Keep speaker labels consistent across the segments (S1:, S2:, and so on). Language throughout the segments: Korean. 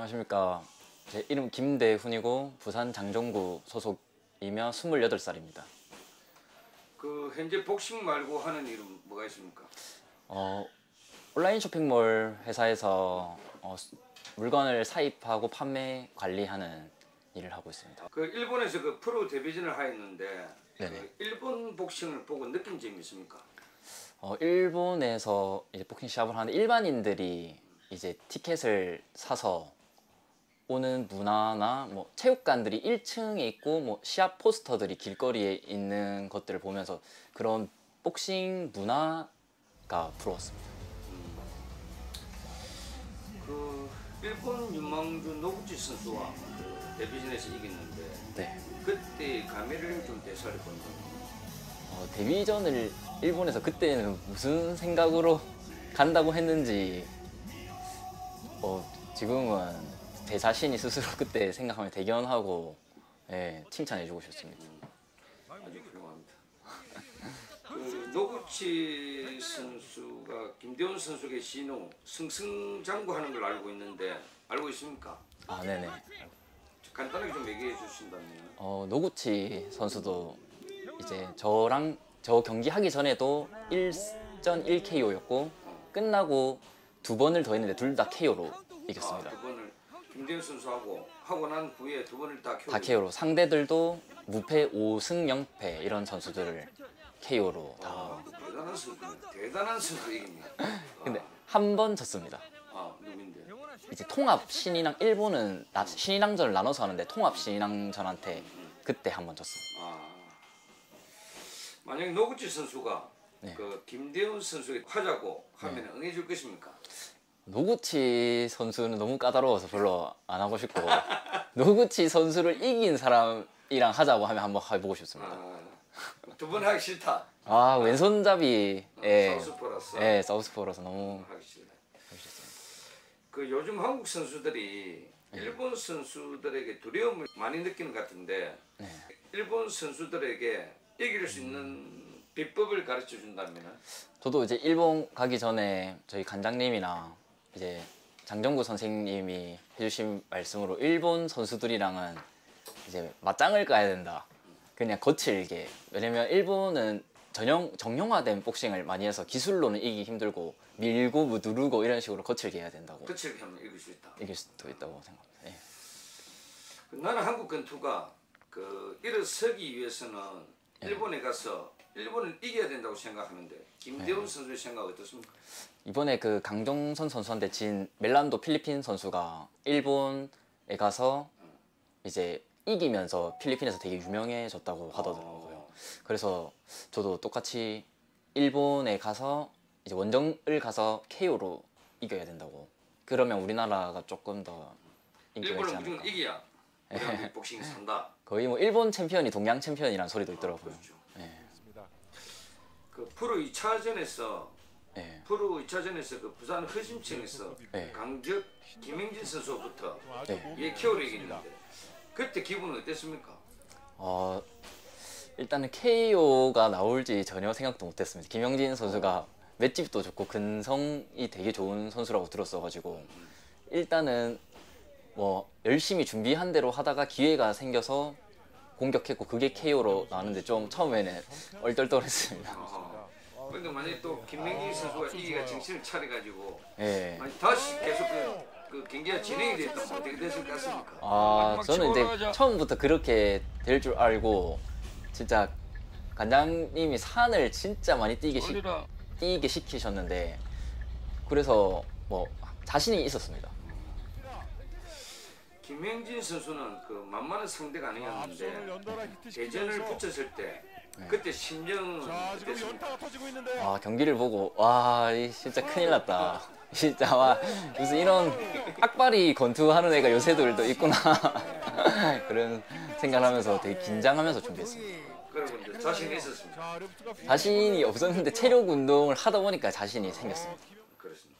S1: 안녕하십니까. 제 이름 김대훈이고 부산 장정구 소속이며 28살입니다.
S2: 그 현재 복싱 말고 하는 일은 뭐가 있습니까?
S1: 어, 온라인 쇼핑몰 회사에서 어, 수- 물건을 사입하고 판매 관리하는 일을 하고 있습니다.
S2: 그 일본에서 그 프로 데뷔전을 하였는데. 그 일본 복싱을 보고 느낀 점이 있습니까?
S1: 어, 일본에서 이제 복싱 시합을 하는 일반인들이 이제 티켓을 사서 오는 문화나 뭐 체육관들이 1층에 있고 뭐 시합 포스터들이 길거리에 있는 것들을 보면서 그런 복싱 문화가 부러웠습니다.
S2: 그 일본 유망주 노구치 선수와 그 데뷔전에서 이겼는데
S1: 네.
S2: 그때 감회를 좀 되살려 본다.
S1: 어, 데뷔전을 일본에서 그때는 무슨 생각으로 간다고 했는지 어, 지금은 제 자신이 스스로 그때 생각하면 대견하고 예, 칭찬해 주고 싶습니다.
S2: 아주 훌륭합니다. 그 노구치 선수가 김대훈 선수의 신호 승승장구하는 걸 알고 있는데 알고 있습니까?
S1: 아 네네.
S2: 간단하게 좀 얘기해 주신다면.
S1: 어, 노구치 선수도 이제 저랑 저 경기 하기 전에도 1전 1KO였고 끝나고 두 번을 더 했는데 둘 다 KO로 이겼습니다.
S2: 아, 김대훈 선수하고 하고 난 후에 두 번을 다 KO.
S1: 다 KO로 상대들도 무패 5승 0패 이런 선수들을 KO로 다.
S2: 아, 대단한 선수네. 대단한 선수이겠네.
S1: 근데 한 번 졌습니다.
S2: 아 누군데?
S1: 이제 통합 신인왕 일본은 나- 신인왕전을 나눠서 하는데 통합 신인왕전한테 그때 한 번 졌습니다.
S2: 아 만약 노구치 선수가
S1: 네.
S2: 그 김대훈 선수에게 하자고 하면 응해줄 것입니까?
S1: 노구치 선수는 너무 까다로워서 별로 안 하고 싶고 노구치 선수를 이긴 사람이랑 하자고 하면 한번 해보고 싶습니다.
S2: 두번 하기 싫다.
S1: 아 왼손잡이에
S2: 사우스포라서
S1: 예 사우스포라서 너무
S2: 하기 싫다. 그 요즘 한국 선수들이 일본 선수들에게 두려움을 많이 느끼는 것 같은데
S1: 네.
S2: 일본 선수들에게 이길 수 있는 비법을 가르쳐 준다면
S1: 저도 이제 일본 가기 전에 저희 관장님이나 이제 장정구 선생님이 해주신 말씀으로 일본 선수들이랑은 이제 맞짱을 까야 된다. 그냥 거칠게. 왜냐면 일본은 전형 정형화된 복싱을 많이 해서 기술로는 이기기 힘들고 밀고 뭐 누르고 이런 식으로 거칠게 해야 된다고
S2: 그렇게 하면 이길 수 있다.
S1: 이길 수도 있다고 생각합니다. 예.
S2: 나는 한국 권투가 그 일어서기 위해서는
S1: 예.
S2: 일본에 가서 일본을 이겨야 된다고 생각하는데
S1: 예.
S2: 김대훈 선수의 생각 어떻습니까?
S1: 이번에 그 강정선 선수한테 진 멜란도 필리핀 선수가 일본에 가서 이제 이기면서 필리핀에서 되게 유명해졌다고 하더라고요. 그래서 저도 똑같이 일본에 가서 이제 원정을 가서 KO로 이겨야 된다고. 그러면 우리나라가 조금 더 인기가 있지 않을까.
S2: 한국 복싱이 산다.
S1: 거의 뭐 일본 챔피언이 동양 챔피언이라는 소리도 있더라고요.
S2: 그렇죠.
S1: 예.
S2: 그 프로 2차전에서
S1: 예.
S2: 프로 2차전에서 그 부산 허심청에서
S1: 네.
S2: 강적 김행진 선수부터
S1: 네.
S2: 예 KO로 이기는데 그때 기분은 어땠습니까?
S1: 어, 일단은 KO가 나올지 전혀 생각도 못했습니다. 김영진 선수가 맷집도 좋고 근성이 되게 좋은 선수라고 들었어가지고 일단은 뭐 열심히 준비한 대로 하다가 기회가 생겨서 공격했고 그게 KO로 나왔는데 좀 처음에는 얼떨떨했습니다.
S2: 어. 근데 만약에 또 김명기 선수가 이기가 정신을 차려가지고
S1: 예.
S2: 아니, 다시 계속 그, 그 경기가 진행이 됐다면 어떻게 됐을 것 같습니까?
S1: 아 저는 이제 처음부터 그렇게 될 줄 알고 진짜 관장님이 산을 진짜 많이 뛰게 시, 뛰게 시키셨는데 그래서 뭐 자신이 있었습니다.
S2: 김명진 선수는 그 만만한 상대가 아니었는데 대전을 붙였을 때 그때 심정은
S3: 자 지금? 연타가 터지고 있는데
S1: 아 경기를 보고 와이 진짜 큰일 났다. 진짜 와 무슨 이런 악바리 권투하는 애가 요새들도 있구나 그런 생각을 하면서 되게 긴장하면서 준비했습니다.
S2: 그리고 이제 자신이 있었습니다.
S1: 자신이 없었는데 체력 운동을 하다 보니까 자신이 생겼습니다.
S2: 그렇습니다.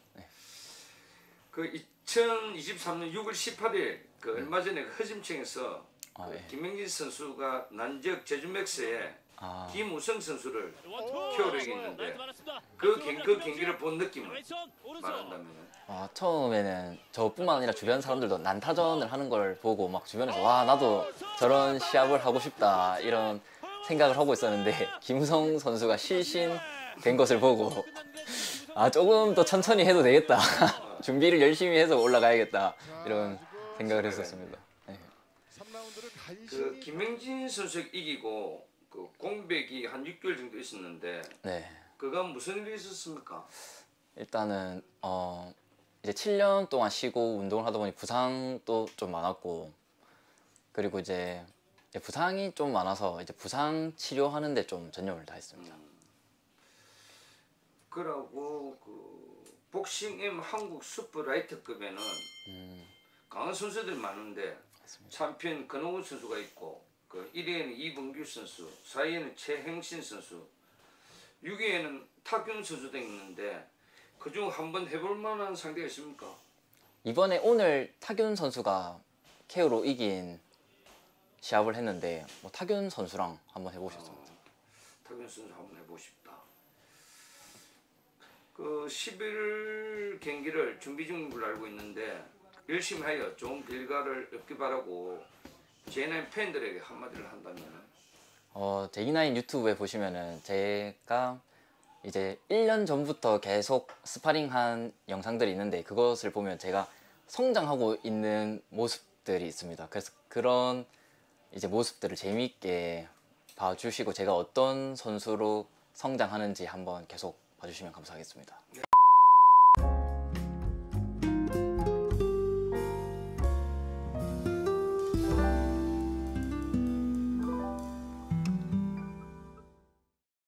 S2: 그 2023년 6월 18일 그 얼마 전에 그 허심층에서
S1: 아,
S2: 그
S1: 예.
S2: 김명진 선수가 난적 제주맥스에
S1: 아,
S2: 김우성 선수를
S3: 키워를
S2: 키워를 이겼는데 그, 경, 그 경기를 본 느낌을 말한다면.
S1: 아, 처음에는 저뿐만 아니라 주변 사람들도 난타전을 하는 걸 보고 막 주변에서 와 나도 저런 시합을 하고 싶다 이런 생각을 하고 있었는데 김우성 선수가 실신 된 것을 보고 아 조금 더 천천히 해도 되겠다 준비를 열심히 해서 올라가야겠다 이런 생각을 했었습니다. 네.
S3: 3라운드를 간신히
S2: 그 김명진 선수 이기고 그 공백이 한 6개월 정도 있었는데
S1: 네.
S2: 그건 무슨 일이 있었습니까?
S1: 일단은 어 이제 7년 동안 쉬고 운동을 하다 보니 부상도 좀 많았고 그리고 이제 부상이 좀 많아서 이제 부상 치료하는데 좀 전념을 다했습니다.
S2: 그러고 그 복싱 M 한국 슈퍼라이트급에는
S1: 음,
S2: 강한 선수들이 많은데 챔피언 근호훈 선수가 있고 그 1위에는 이범규 선수, 4위에는 최행신 선수, 6위에는 탁균 선수도 있는데 그중 한번 해볼 만한 상대가 있습니까?
S1: 이번에 오늘 타균 선수가 KO로 이긴 시합을 했는데 뭐 타균 선수랑 한번 해보셨습니다.
S2: 탁균 선수 한번 해보고 싶다. 그11 경기를 준비 중인 걸로 알고 있는데 열심히 하여 좋은 결과를 얻기 바라고 JNN 팬들에게 한마디를 한다면
S1: 어, 제이나인 유튜브에 보시면은 제가 이제 1년 전부터 계속 스파링한 영상들이 있는데 그것을 보면 제가 성장하고 있는 모습들이 있습니다. 그래서 그런 이제 모습들을 재미있게 봐주시고 제가 어떤 선수로 성장하는지 한번 계속 봐주시면 감사하겠습니다.